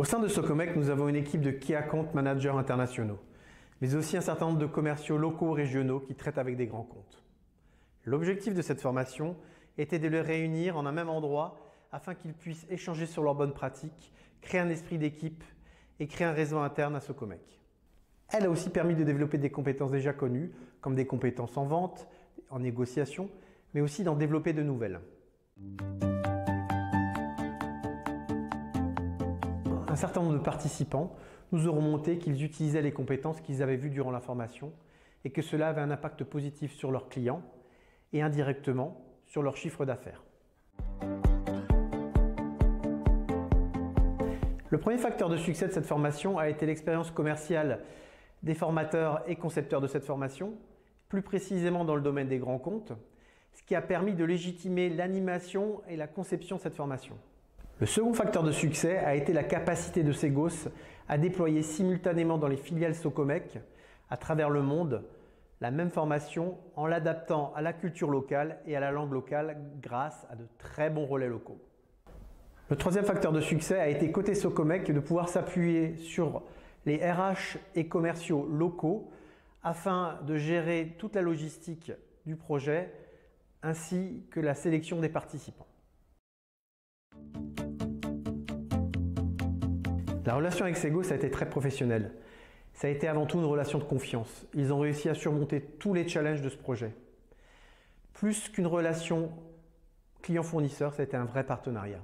Au sein de Socomec, nous avons une équipe de key account managers internationaux, mais aussi un certain nombre de commerciaux locaux régionaux qui traitent avec des grands comptes. L'objectif de cette formation était de les réunir en un même endroit afin qu'ils puissent échanger sur leurs bonnes pratiques, créer un esprit d'équipe et créer un réseau interne à Socomec. Elle a aussi permis de développer des compétences déjà connues, comme des compétences en vente, en négociation, mais aussi d'en développer de nouvelles. Un certain nombre de participants nous ont remonté qu'ils utilisaient les compétences qu'ils avaient vues durant la formation et que cela avait un impact positif sur leurs clients et indirectement sur leur chiffre d'affaires. Le premier facteur de succès de cette formation a été l'expérience commerciale des formateurs et concepteurs de cette formation, plus précisément dans le domaine des grands comptes, ce qui a permis de légitimer l'animation et la conception de cette formation. Le second facteur de succès a été la capacité de Segos à déployer simultanément dans les filiales Socomec à travers le monde la même formation en l'adaptant à la culture locale et à la langue locale grâce à de très bons relais locaux. Le troisième facteur de succès a été côté Socomec de pouvoir s'appuyer sur les RH et commerciaux locaux afin de gérer toute la logistique du projet ainsi que la sélection des participants. La relation avec Sego, ça a été très professionnel. Ça a été avant tout une relation de confiance. Ils ont réussi à surmonter tous les challenges de ce projet. Plus qu'une relation client-fournisseur, ça a été un vrai partenariat.